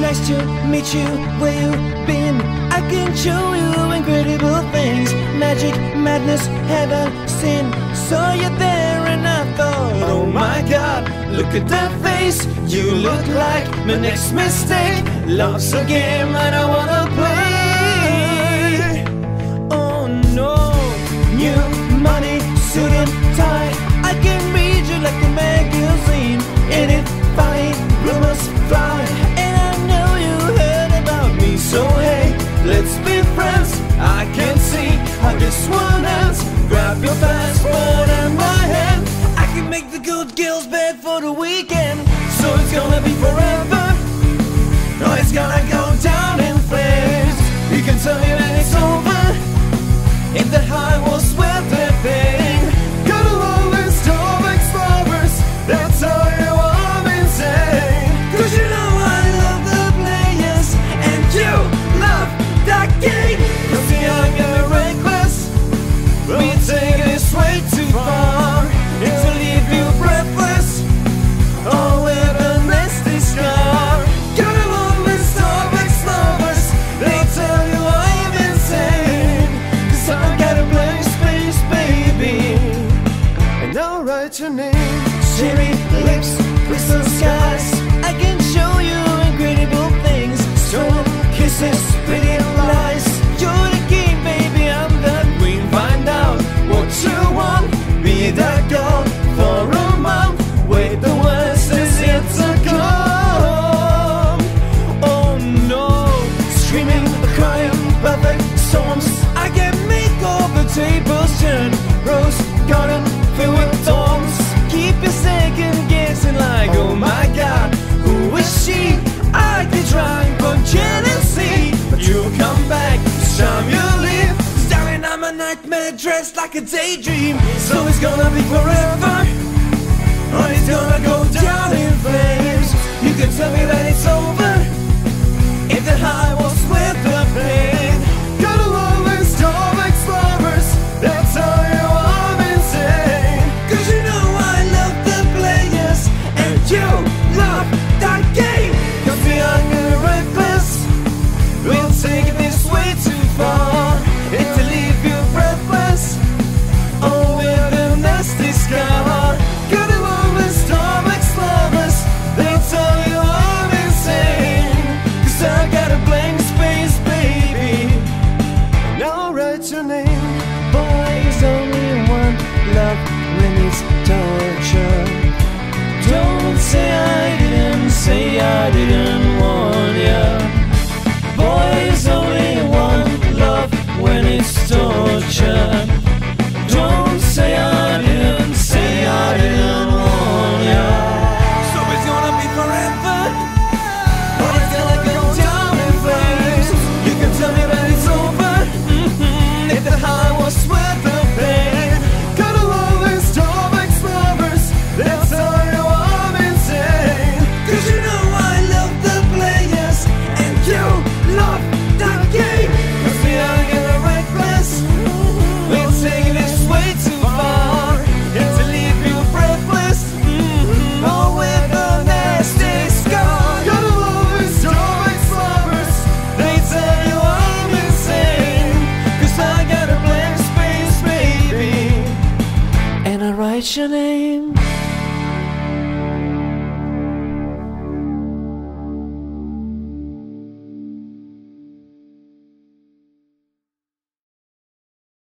nice to meet you. Where you been? I can show you incredible things. Magic, madness, heaven, sin. Saw you there and I thought, oh my god, look at that face. You look like my next mistake. Love's a game and I wanna play. Feels bad for the weekend, so it's gonna be forever. it's your name. Siri, lips, crystal skies. I can show you incredible things. Stolen kisses, pretty lies. You're the king, baby, I'm the queen. Find out what you want. Be that girl for a month. Wait, the worst is yet to come. Oh no, screaming, crying, perfect storms. I can make all the tape. nightmare dressed like a daydream. So it's gonna be forever, or it's gonna go down in flames. You can tell me that it's over. torture